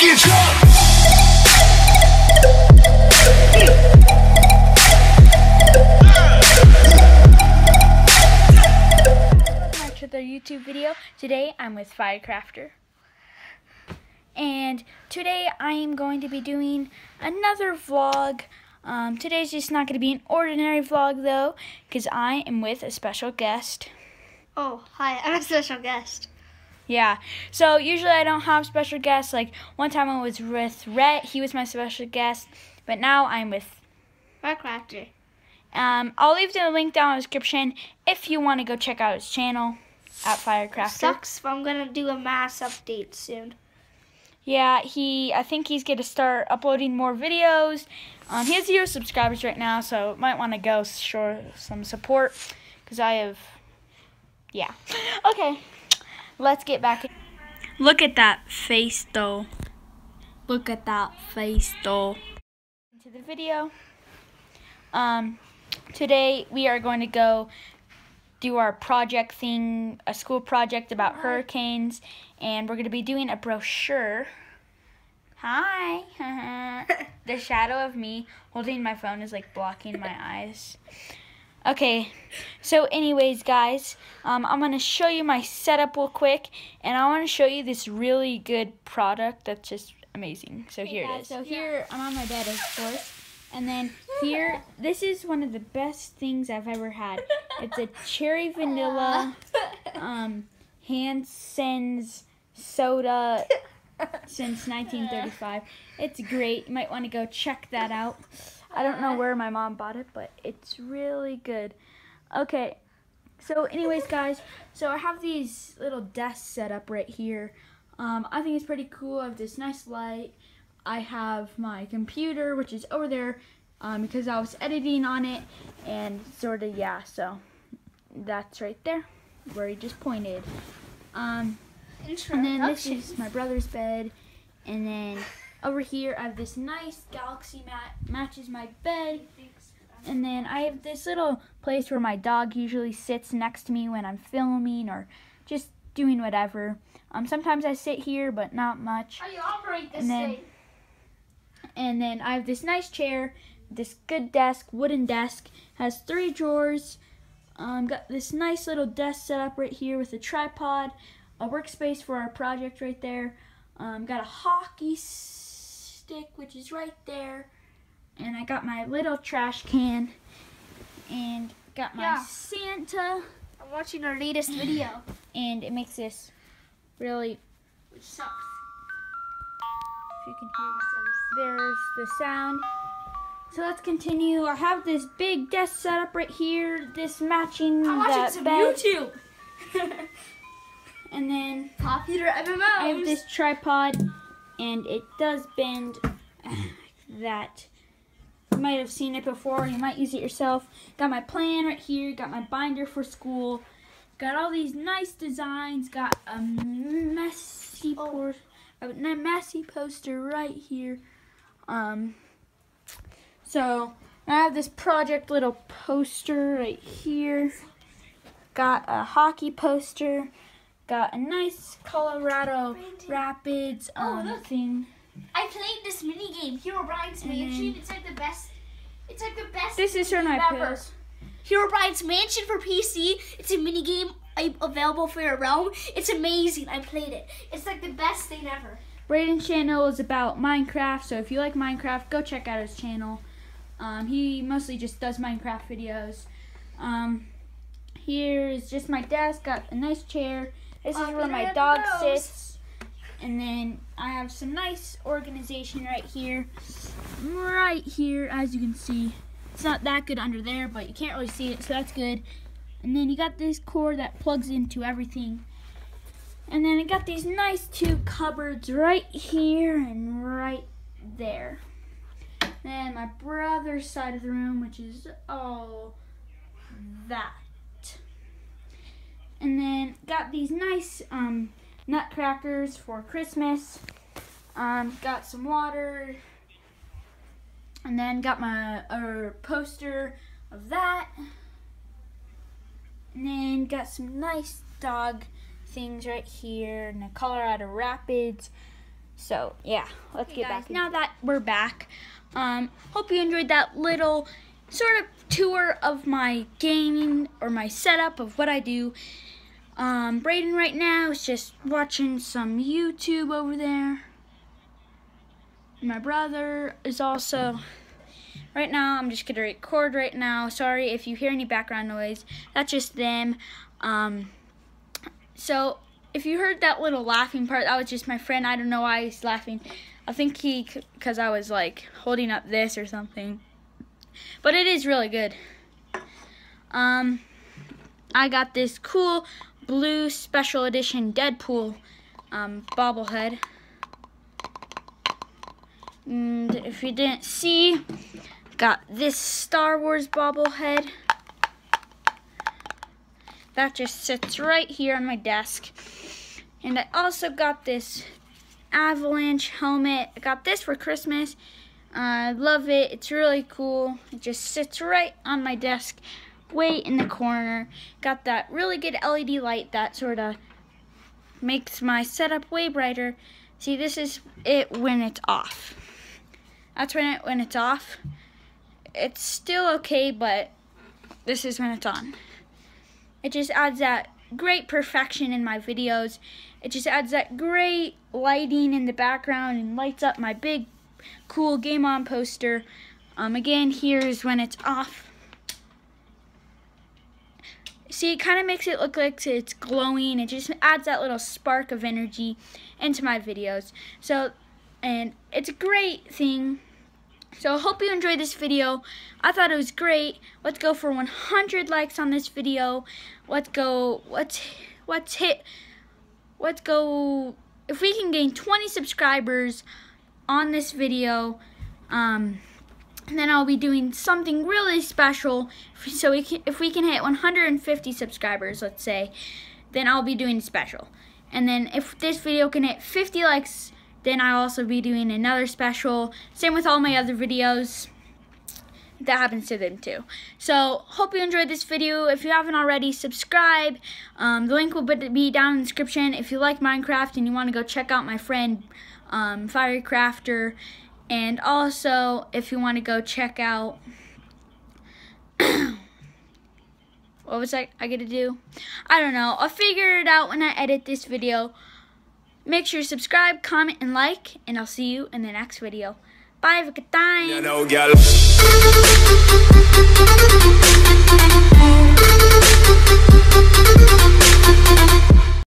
get drunk. back their YouTube video. Today I'm with Firecrafter. And today I am going to be doing another vlog. Um, today's just not going to be an ordinary vlog though, because I am with a special guest. Oh, hi, I'm a special guest. Yeah, so usually I don't have special guests. Like one time I was with Rhett, he was my special guest, but now I'm with Firecrafter. Um, I'll leave the link down in the description if you want to go check out his channel at Firecrafter. Sucks, but I'm gonna do a mass update soon. Yeah, he. I think he's gonna start uploading more videos. Um, he has zero subscribers right now, so might want to go show some support because I have. Yeah. Okay, let's get back. Look at that face, though. Look at that face, though. Into the video. Um, today we are going to go do our project thing, a school project about hurricanes, and we're going to be doing a brochure. Hi. the shadow of me holding my phone is like blocking my eyes. Okay, so anyways, guys, um, I'm going to show you my setup real quick, and I want to show you this really good product that's just amazing. So here it is. So here, I'm on my bed, of course. And then here, this is one of the best things I've ever had. It's a cherry vanilla um, Hansen's soda since 1935. It's great. You might want to go check that out. I don't know where my mom bought it, but it's really good. Okay, so anyways, guys, so I have these little desks set up right here. Um, I think it's pretty cool. I have this nice light. I have my computer, which is over there, um, because I was editing on it, and sort of, yeah, so that's right there, where he just pointed. Um, and then this is my brother's bed, and then over here I have this nice galaxy mat, matches my bed, and then I have this little place where my dog usually sits next to me when I'm filming or just doing whatever. Um, sometimes I sit here, but not much. How you operate this And then- thing? And then I have this nice chair, this good desk, wooden desk, has three drawers. Um, got this nice little desk set up right here with a tripod, a workspace for our project right there. Um, got a hockey stick, which is right there. And I got my little trash can. And got my Yeah. Santa. I'm watching our latest video. And it makes this really Which sucks. if you can hear there's the sound so let's continue i have this big desk set up right here this matching I'm watching some bed YouTube. and then Popular MMOs. i have this tripod and it does bend that you might have seen it before you might use it yourself got my plan right here got my binder for school got all these nice designs got a messy Oh. a messy poster right here um so I have this project little poster right here. Got a hockey poster. Got a nice Colorado Rapids Oh, um, look. thing. I played this mini game, Herobrine's Mansion. It's like the best. It's like the best. This is for night ever. pills. Herobrine's Mansion for PC. It's a mini game available for your realm. It's amazing. I played it. It's like the best thing ever. Braden's channel is about Minecraft, so if you like Minecraft, go check out his channel. Um, he mostly just does Minecraft videos. Um, here is just my desk. Got a nice chair. This is where my dog sits. And then I have some nice organization right here. Right here, as you can see. It's not that good under there, but you can't really see it, so that's good. And then you got this cord that plugs into everything. And then I got these nice two cupboards right here and right there. Then my brother's side of the room, which is all that. And then got these nice um, nutcrackers for Christmas. Um, got some water. And then got my uh, poster of that. And then got some nice dog things right here in the Colorado Rapids So yeah, let's Okay, get guys, back. Now that we're back, um, hope you enjoyed that little sort of tour of my gaming or my setup of what I do. Um, Brayden right now is just watching some YouTube over there. My brother is also right now. I'm just gonna record right now. Sorry if you hear any background noise. That's just them. Um, so if you heard that little laughing part, that was just my friend. I don't know why he's laughing. I think he, because I was like holding up this or something. But it is really good. Um, I got this cool blue special edition Deadpool um, bobblehead. And if you didn't see, got this Star Wars bobblehead. That just sits right here on my desk. And I also got this avalanche helmet. I got this for Christmas. I love it. It's really cool. It just sits right on my desk, way in the corner. Got that really good LED light that sort of makes my setup way brighter. See, this is it when it's off. That's when it when it's off. It's still okay, but this is when it's on. It just adds that great perfection in my videos. It just adds that great lighting in the background and lights up my big, cool Game On poster. Um, again, here's when it's off. See, it kind of makes it look like it's glowing. It just adds that little spark of energy into my videos. So, and it's a great thing. So, I hope you enjoyed this video. I thought it was great. Let's go for 100 likes on this video. Let's go, let's, let's hit, let's go, if we can gain 20 subscribers on this video, um, and then I'll be doing something really special. So we can, if we can hit 150 subscribers, let's say, then I'll be doing special. And then if this video can hit 50 likes, then I'll also be doing another special. Same with all my other videos. That happens to them too. So, hope you enjoyed this video. If you haven't already, subscribe. Um, the link will be down in the description. If you like Minecraft and you want to go check out my friend um, Firecrafter. And also, if you want to go check out... what was I, I gonna do? I don't know. I'll figure it out when I edit this video. Make sure to subscribe, comment, and like. And I'll see you in the next video. Bye, have a good time.